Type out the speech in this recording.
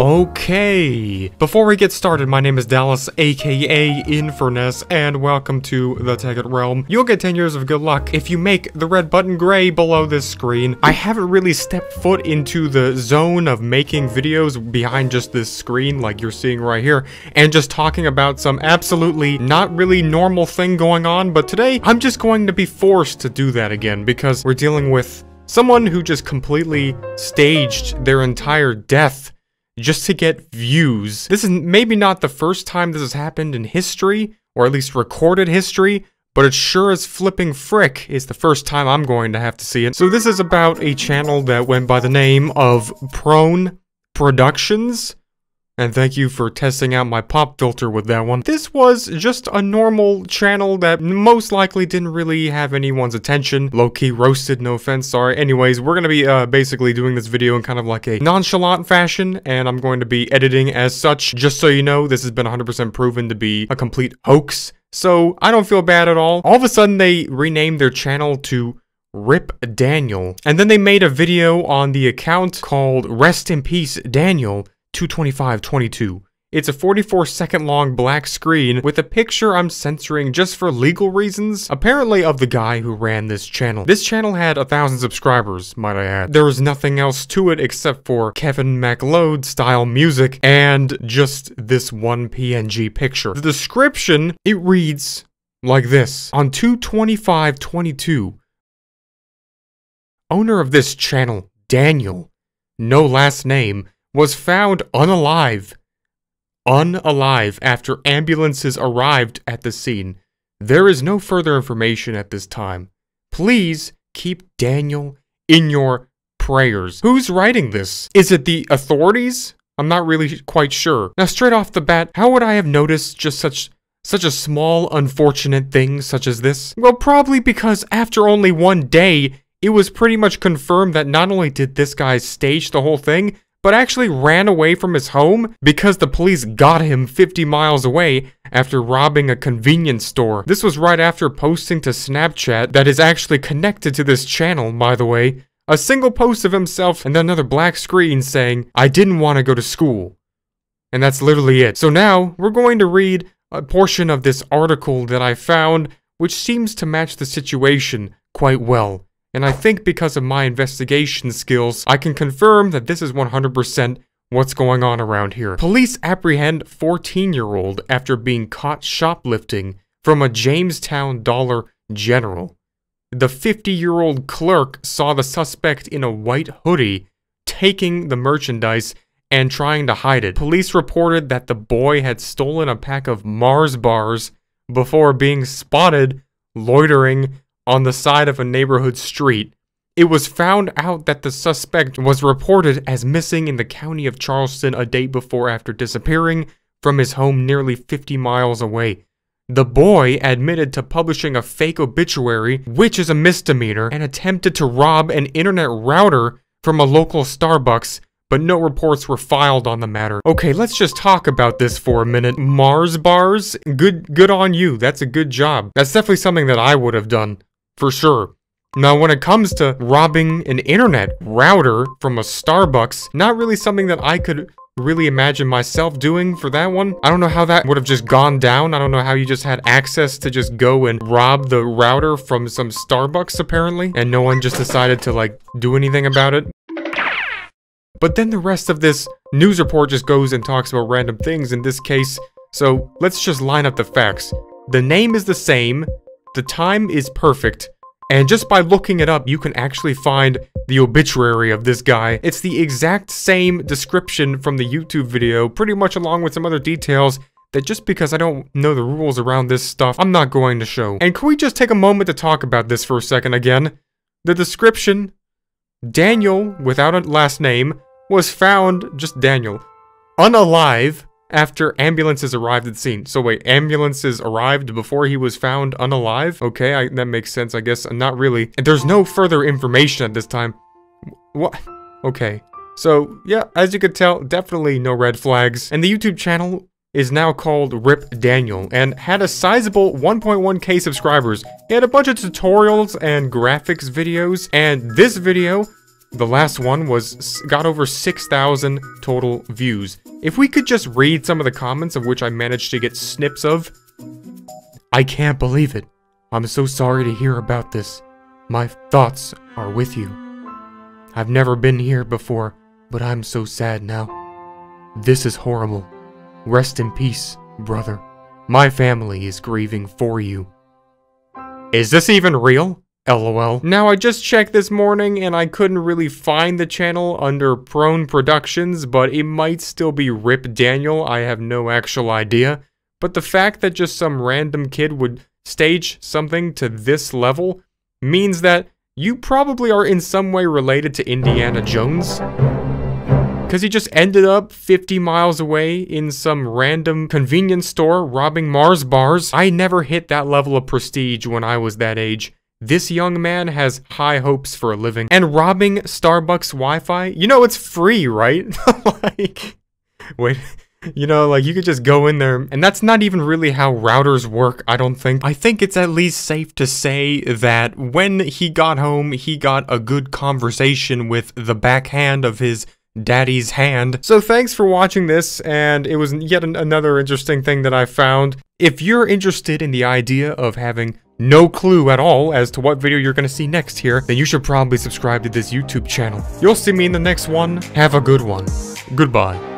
Okay, before we get started, my name is Dallas, aka Infurness, and welcome to the Tekkit Realm. You'll get 10 years of good luck if you make the red button gray below this screen. I haven't really stepped foot into the zone of making videos behind just this screen like you're seeing right here, and just talking about some absolutely not really normal thing going on, but today I'm just going to be forced to do that again because we're dealing with someone who just completely staged their entire death just to get views. This is maybe not the first time this has happened in history, or at least recorded history, but it sure as flipping frick is the first time I'm going to have to see it. So this is about a channel that went by the name of Prone Productions. And thank you for testing out my pop filter with that one. This was just a normal channel that most likely didn't really have anyone's attention. Low-key roasted, no offense, sorry. Anyways, we're gonna be uh, basically doing this video in kind of like a nonchalant fashion, and I'm going to be editing as such. Just so you know, this has been 100% proven to be a complete hoax. So I don't feel bad at all. All of a sudden, they renamed their channel to Rip Daniel. And then they made a video on the account called Rest in Peace Daniel 22522. It's a 44 second long black screen with a picture I'm censoring just for legal reasons, apparently of the guy who ran this channel. This channel had a thousand subscribers, might I add. There was nothing else to it except for Kevin MacLeod style music and just this one PNG picture. The description, it reads like this. On 22522, owner of this channel, Daniel, no last name, was found unalive. Unalive after ambulances arrived at the scene. There is no further information at this time. Please keep Daniel in your prayers. Who's writing this? Is it the authorities? I'm not really quite sure. Now, straight off the bat, how would I have noticed just such such a small, unfortunate thing such as this? Well, probably because after only one day, it was pretty much confirmed that not only did this guy stage the whole thing, but actually ran away from his home because the police got him 50 miles away after robbing a convenience store. This was right after posting to Snapchat that is actually connected to this channel, by the way. A single post of himself and then another black screen saying, I didn't want to go to school. And that's literally it. So now, we're going to read a portion of this article that I found, which seems to match the situation quite well and I think because of my investigation skills, I can confirm that this is 100% what's going on around here. Police apprehend 14-year-old after being caught shoplifting from a Jamestown Dollar General. The 50-year-old clerk saw the suspect in a white hoodie taking the merchandise and trying to hide it. Police reported that the boy had stolen a pack of Mars bars before being spotted loitering on the side of a neighborhood street. It was found out that the suspect was reported as missing in the county of Charleston a day before after disappearing from his home nearly 50 miles away. The boy admitted to publishing a fake obituary, which is a misdemeanor, and attempted to rob an internet router from a local Starbucks, but no reports were filed on the matter. Okay, let's just talk about this for a minute. Mars bars? Good good on you. That's a good job. That's definitely something that I would have done for sure. Now, when it comes to robbing an internet router from a Starbucks, not really something that I could really imagine myself doing for that one. I don't know how that would have just gone down. I don't know how you just had access to just go and rob the router from some Starbucks, apparently, and no one just decided to, like, do anything about it. But then the rest of this news report just goes and talks about random things in this case, so let's just line up the facts. The name is the same, the time is perfect, and just by looking it up, you can actually find the obituary of this guy. It's the exact same description from the YouTube video, pretty much along with some other details that just because I don't know the rules around this stuff, I'm not going to show. And can we just take a moment to talk about this for a second again? The description, Daniel, without a last name, was found, just Daniel, unalive after ambulances arrived at the scene. So wait, ambulances arrived before he was found unalive? Okay, I, that makes sense, I guess. Not really. And there's no further information at this time. What? Okay. So, yeah, as you could tell, definitely no red flags. And the YouTube channel is now called Rip Daniel and had a sizable 1.1k subscribers. He had a bunch of tutorials and graphics videos, and this video The last one was got over 6,000 total views. If we could just read some of the comments of which I managed to get snips of. I can't believe it. I'm so sorry to hear about this. My thoughts are with you. I've never been here before, but I'm so sad now. This is horrible. Rest in peace, brother. My family is grieving for you. Is this even real? LOL. Now, I just checked this morning and I couldn't really find the channel under Prone Productions, but it might still be Rip Daniel, I have no actual idea. But the fact that just some random kid would stage something to this level means that you probably are in some way related to Indiana Jones. Because he just ended up 50 miles away in some random convenience store robbing Mars bars. I never hit that level of prestige when I was that age. This young man has high hopes for a living. And robbing Starbucks Wi-Fi? You know it's free, right? like, wait, you know, like you could just go in there, and that's not even really how routers work, I don't think. I think it's at least safe to say that when he got home, he got a good conversation with the backhand of his daddy's hand. So thanks for watching this, and it was yet an another interesting thing that I found. If you're interested in the idea of having no clue at all as to what video you're gonna see next here, then you should probably subscribe to this YouTube channel. You'll see me in the next one. Have a good one. Goodbye.